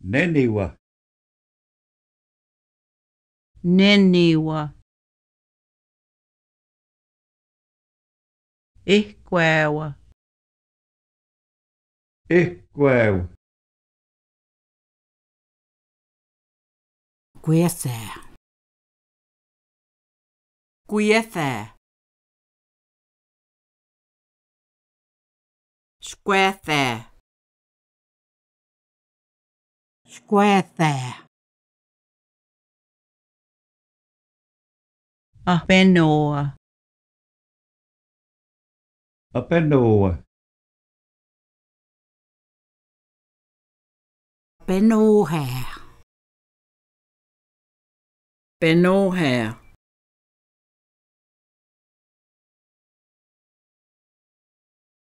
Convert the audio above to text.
Neniwa. Neniwa. equela Ikwew. Kuyethe. Kuyethe. Squethe. สแควร์แต่อะเปนโนอะเปนโนเปนโนแฮเปนโนแฮ